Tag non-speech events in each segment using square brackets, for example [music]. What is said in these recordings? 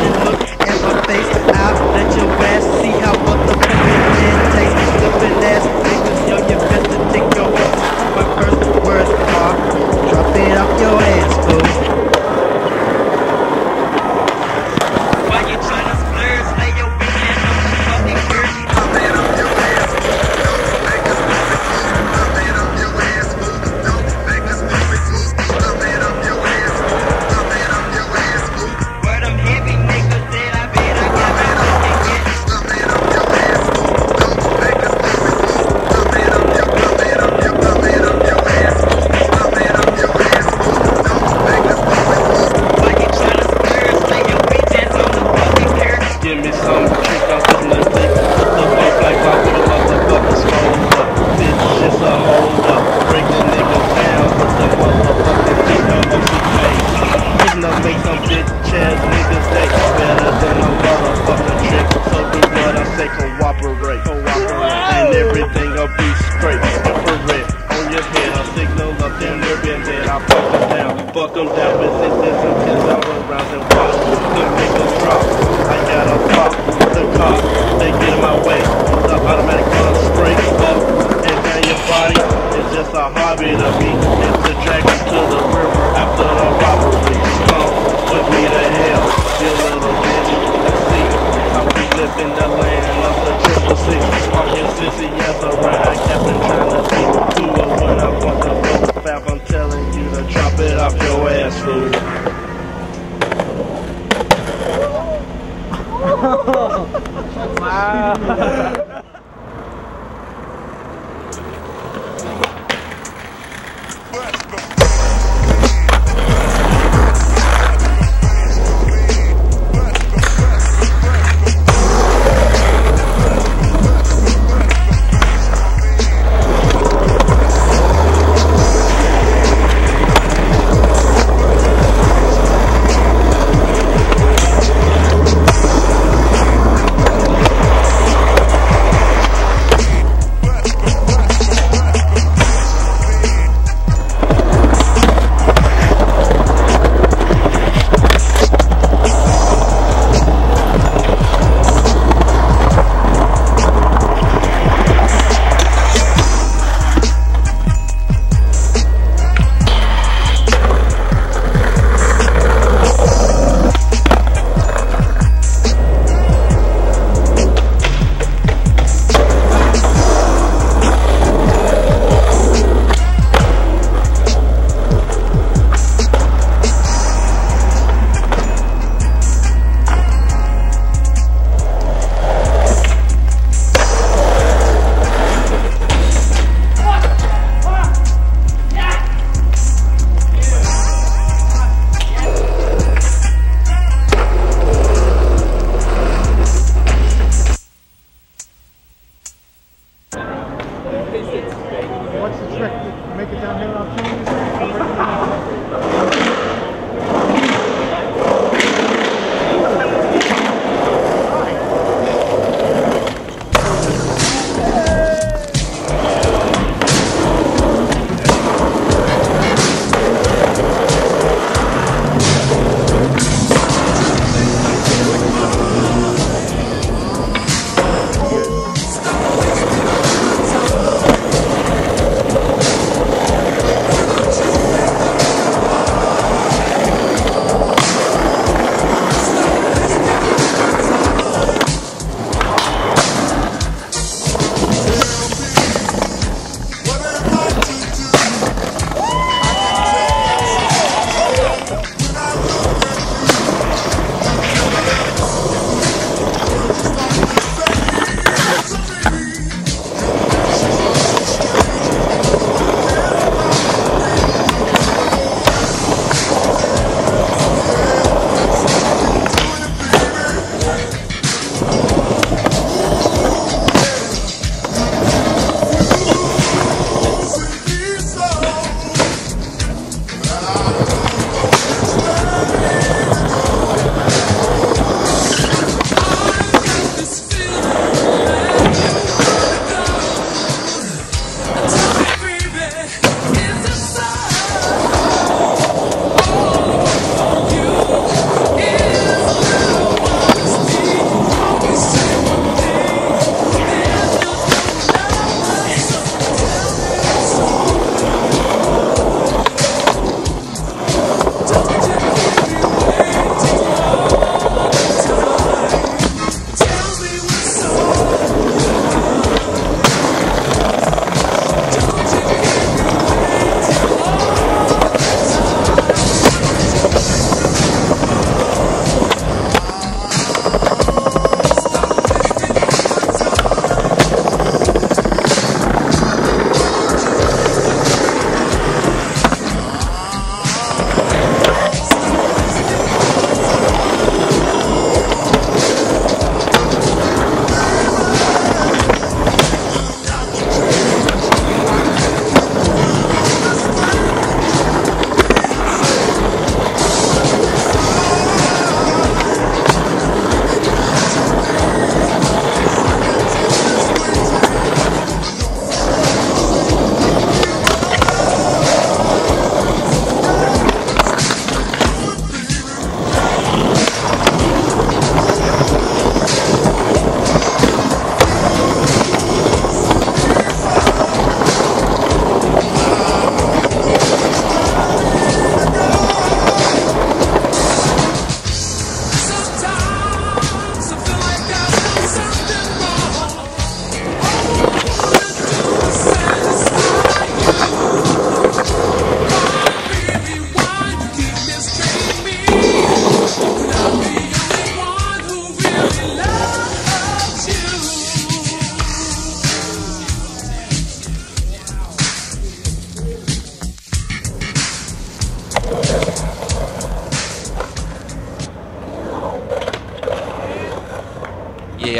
and look at my face, I'll Thank [laughs]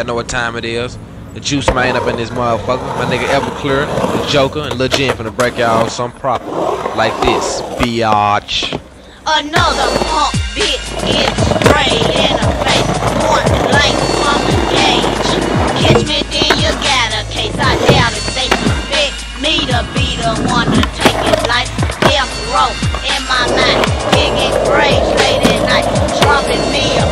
y'all know what time it is. The juice man up in this motherfucker. My nigga Everclear, the Joker, and Lil Jim finna break y'all some proper. Like this, biatch. Another punk bitch gets sprayed in face. Point blank from the gauge. Catch me, then you got a case. I doubt it. They suspect me to be the one to take his life. Death in my mind. Digging late at night. Dropping me